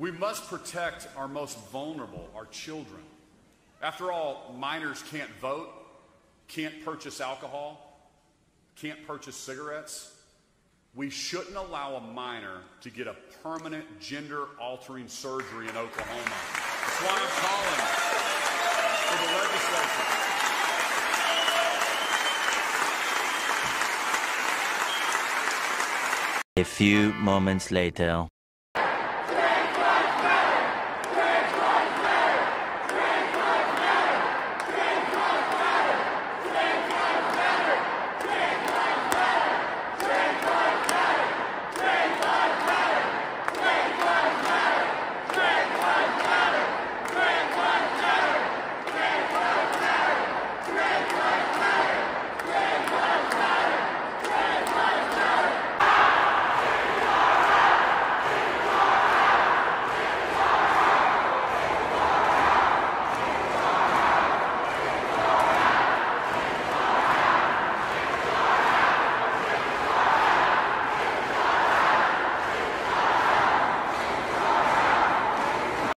We must protect our most vulnerable, our children. After all, minors can't vote, can't purchase alcohol, can't purchase cigarettes. We shouldn't allow a minor to get a permanent gender altering surgery in Oklahoma. That's why I'm calling for the legislature. A few moments later.